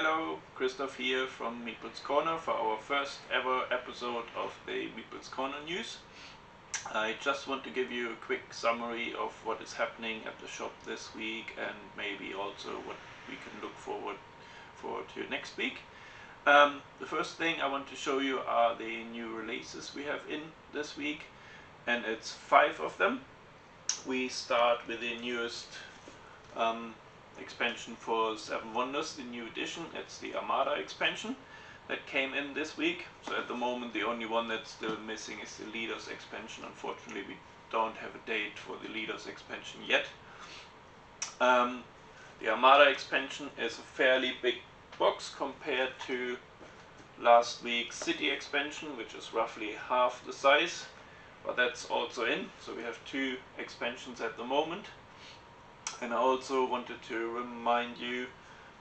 Hello, Christoph here from Meeple's Corner for our first ever episode of the Meeple's Corner news. I just want to give you a quick summary of what is happening at the shop this week and maybe also what we can look forward for to next week. Um, the first thing I want to show you are the new releases we have in this week and it's five of them. We start with the newest um, expansion for Seven Wonders, the new edition. It's the Armada expansion that came in this week. So at the moment the only one that's still missing is the Leaders expansion. Unfortunately we don't have a date for the Leaders expansion yet. Um, the Armada expansion is a fairly big box compared to last week's City expansion, which is roughly half the size. But that's also in, so we have two expansions at the moment. And I also wanted to remind you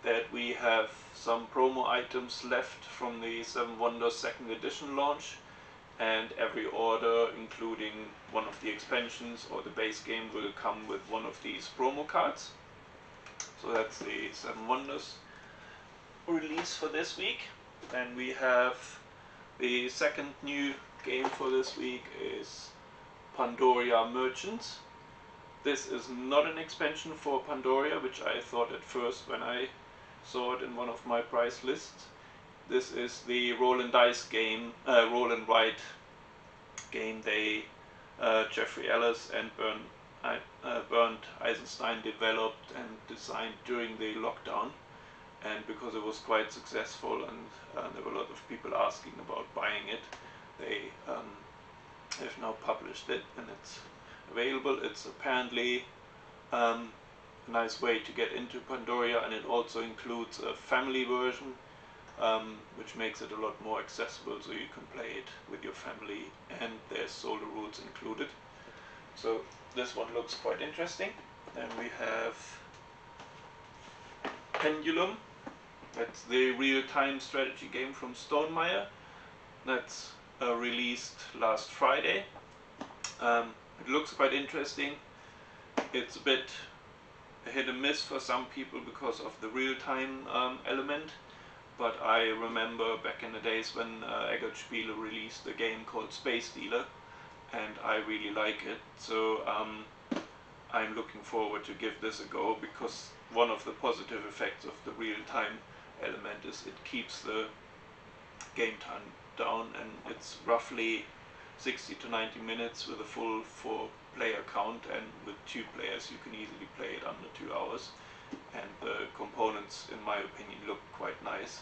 that we have some promo items left from the Seven Wonders second edition launch and every order including one of the expansions or the base game will come with one of these promo cards. So that's the Seven Wonders release for this week. And we have the second new game for this week is Pandoria Merchants. This is not an expansion for Pandoria, which I thought at first when I saw it in one of my price lists. This is the roll and dice game, uh, roll and write game they, uh, Jeffrey Allers and Bernd, uh, Bernd Eisenstein developed and designed during the lockdown. And because it was quite successful and uh, there were a lot of people asking about buying it, they um, have now published it and it's available. It's apparently um, a nice way to get into Pandoria and it also includes a family version um, which makes it a lot more accessible so you can play it with your family and there's solo rules included. So this one looks quite interesting. Then we have Pendulum. That's the real-time strategy game from Stonemaier. That's uh, released last Friday. Um, it looks quite interesting. It's a bit hit and miss for some people because of the real-time um, element. But I remember back in the days when uh, Spiele released a game called Space Dealer and I really like it. So um, I'm looking forward to give this a go because one of the positive effects of the real-time element is it keeps the game time down and it's roughly 60 to 90 minutes with a full four player count and with two players you can easily play it under two hours. And the components in my opinion look quite nice.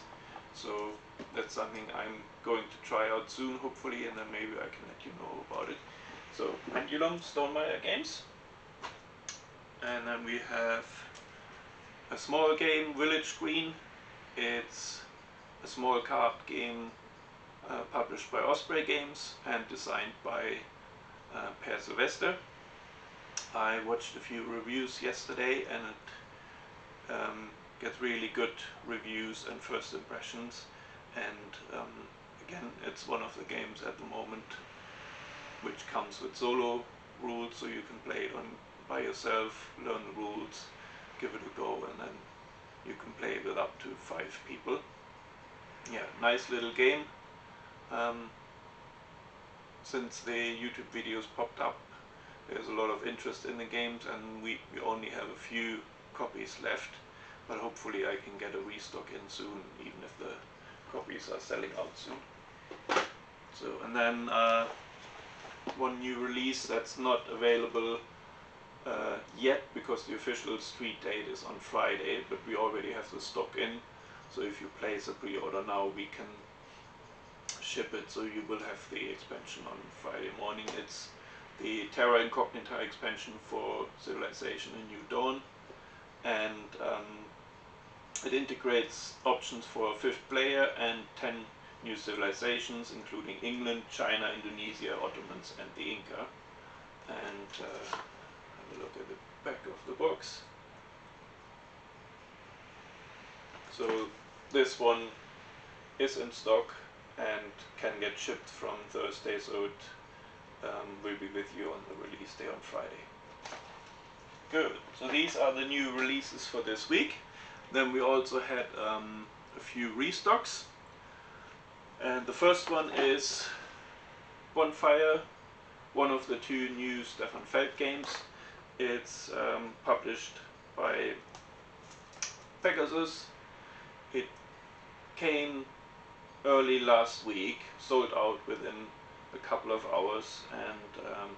So that's something I'm going to try out soon hopefully and then maybe I can let you know about it. So Pendulum Stonemaier Games. And then we have a small game Village Green. It's a small card game uh, published by Osprey Games and designed by uh, Per Sylvester. I watched a few reviews yesterday and it um, gets really good reviews and first impressions and um, again it's one of the games at the moment which comes with solo rules so you can play it on by yourself, learn the rules, give it a go and then you can play with up to five people. Yeah, nice little game um, since the YouTube videos popped up there's a lot of interest in the games and we, we only have a few copies left but hopefully I can get a restock in soon even if the copies are selling out soon. So and then uh, one new release that's not available uh, yet because the official street date is on Friday but we already have the stock in. So if you place a pre-order now we can ship it so you will have the expansion on Friday morning. It's the Terra Incognita expansion for Civilization A New Dawn and um, it integrates options for a fifth player and 10 new civilizations including England, China, Indonesia, Ottomans and the Inca. And uh, have a look at the back of the box. So this one is in stock and can get shipped from Thursday, so it um, will be with you on the release day on Friday. Good. So these are the new releases for this week. Then we also had um, a few restocks. And the first one is Bonfire, one of the two new Stefan Feld games. It's um, published by Pegasus. It came early last week, sold out within a couple of hours, and um,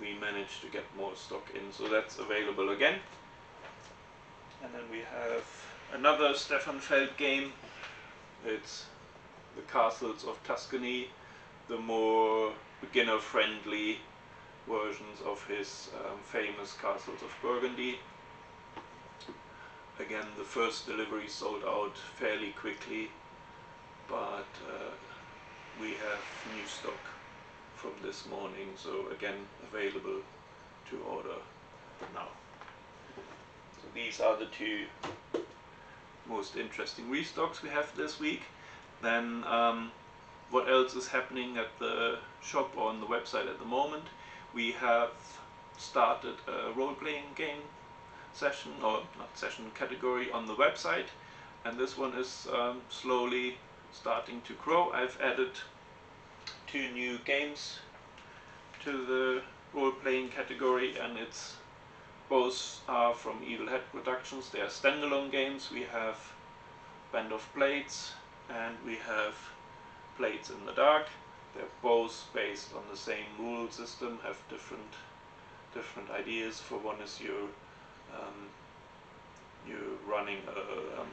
we managed to get more stock in, so that's available again. And then we have another Stefan Feld game. It's the Castles of Tuscany, the more beginner-friendly versions of his um, famous Castles of Burgundy. Again, the first delivery sold out fairly quickly, but uh, we have new stock from this morning, so again available to order now. So these are the two most interesting restocks we have this week. Then um, what else is happening at the shop or on the website at the moment? We have started a role-playing game session or not session category on the website and this one is um, slowly starting to grow. I've added two new games to the role-playing category and it's both are from Evil Hat Productions. They are standalone games. We have Band of Blades and we have Blades in the Dark. They're both based on the same rule system, have different different ideas. For one is you um, you're running a, um,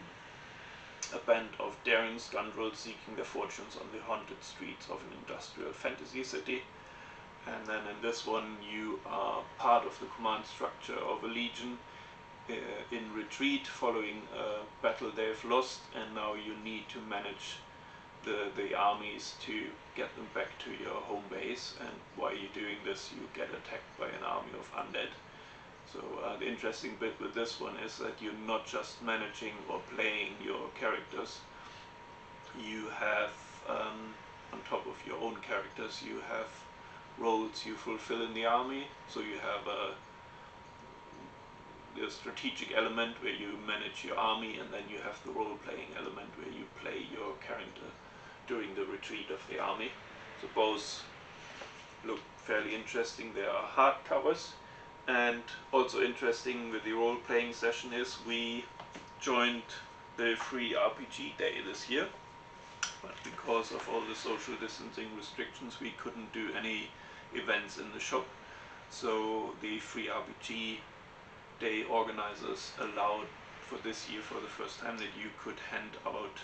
a band of daring scoundrels seeking their fortunes on the haunted streets of an industrial fantasy city. And then in this one you are part of the command structure of a legion uh, in retreat following a battle they've lost and now you need to manage the, the armies to get them back to your home base and while you're doing this you get attacked by an army of undead. So uh, the interesting bit with this one is that you're not just managing or playing your characters, you have um, on top of your own characters you have roles you fulfill in the army. So you have a the strategic element where you manage your army and then you have the role-playing element where you play your character during the retreat of the army. So both look fairly interesting. They are hardcovers and also interesting with the role-playing session is we joined the free RPG day this year. But because of all the social distancing restrictions we couldn't do any events in the shop. So the free RPG day organizers allowed for this year for the first time that you could hand out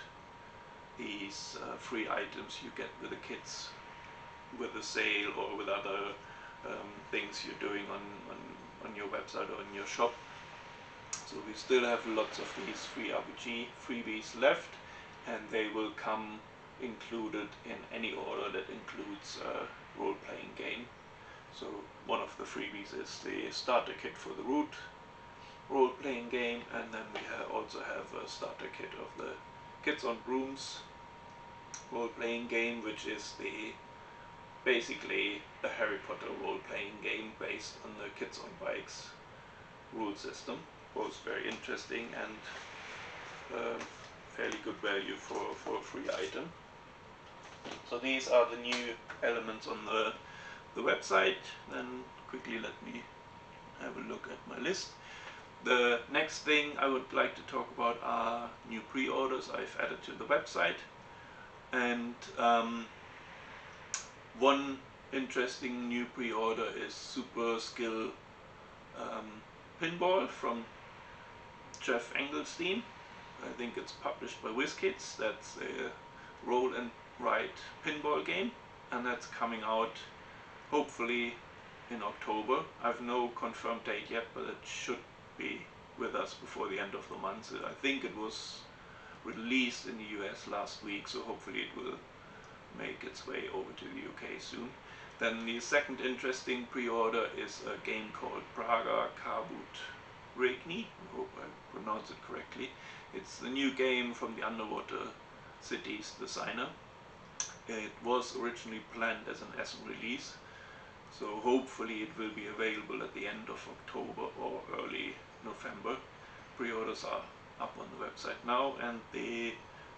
these uh, free items you get with the kits with a sale or with other um, things you're doing on, on, on your website or in your shop. So we still have lots of these free RPG freebies left and they will come included in any order that includes a role-playing game. So one of the freebies is the starter kit for the root role-playing game and then we ha also have a starter kit of the Kids on Brooms role-playing game which is the basically a Harry Potter role-playing game based on the Kids on Bikes rule system. Both very interesting and uh, fairly good value for, for a free item. So these are the new elements on the, the website. Then quickly let me have a look at my list. The next thing I would like to talk about are new pre-orders I've added to the website. And um, one interesting new pre-order is Super Skill um, Pinball from Geoff Engelstein. I think it's published by WizKids. That's a roll and write pinball game and that's coming out hopefully in October. I've no confirmed date yet but it should be with us before the end of the month. I think it was released in the US last week so hopefully it will make its way over to the UK soon. Then the second interesting pre-order is a game called Praga Caput Regni, I hope I pronounced it correctly. It's the new game from the Underwater Cities designer. It was originally planned as an Essen release, so hopefully it will be available at the end of October or early November. Pre-orders are up on the website now. And the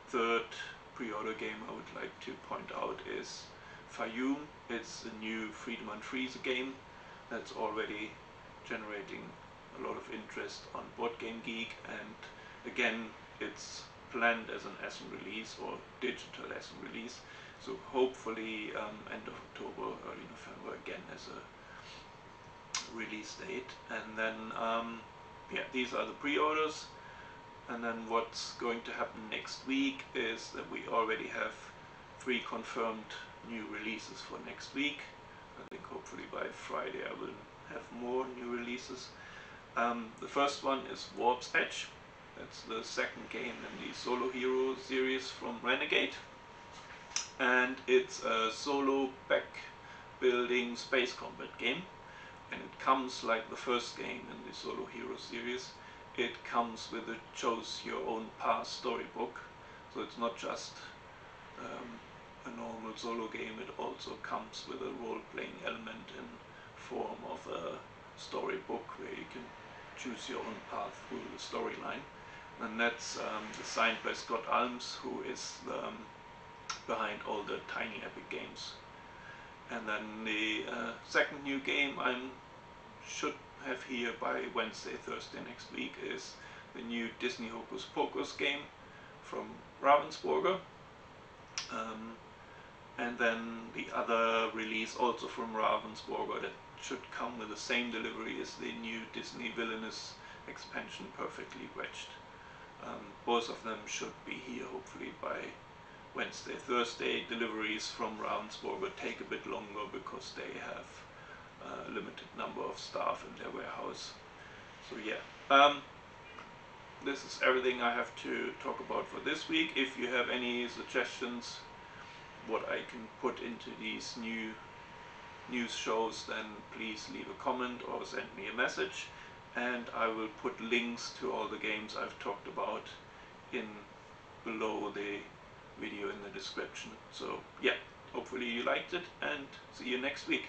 third pre-order game I would like to point out is Faiyum. It's a new Friedemann Friese game that's already generating a lot of interest on Board Game Geek. And again it's planned as an Essen release or digital Essen release. So hopefully um, end of October early November again as a release date. And then um, yeah these are the pre-orders and then what's going to happen next week is that we already have three confirmed new releases for next week. I think hopefully by Friday I will have more new releases. Um, the first one is Warp's Edge. That's the second game in the Solo Hero series from Renegade. And it's a solo bag building space combat game. And it comes like the first game in the Solo Hero series. It comes with a choose your own path storybook, so it's not just um, a normal solo game, it also comes with a role-playing element in form of a storybook where you can choose your own path through the storyline. And that's um, designed by Scott Almes who is the, um, behind all the Tiny Epic games. And then the uh, second new game I should have here by Wednesday, Thursday next week is the new Disney Hocus Pocus game from Ravensburger. Um, and then the other release also from Ravensburger that should come with the same delivery is the new Disney Villainous expansion Perfectly Wretched. Um, both of them should be here hopefully by Wednesday, Thursday deliveries from Ravensburger take a bit longer because they have limited number of staff in their warehouse. So yeah, um, this is everything I have to talk about for this week. If you have any suggestions what I can put into these new news shows then please leave a comment or send me a message and I will put links to all the games I've talked about in below the video in the description. So yeah, hopefully you liked it and see you next week.